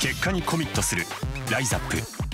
結果にコミットする。ライザップ。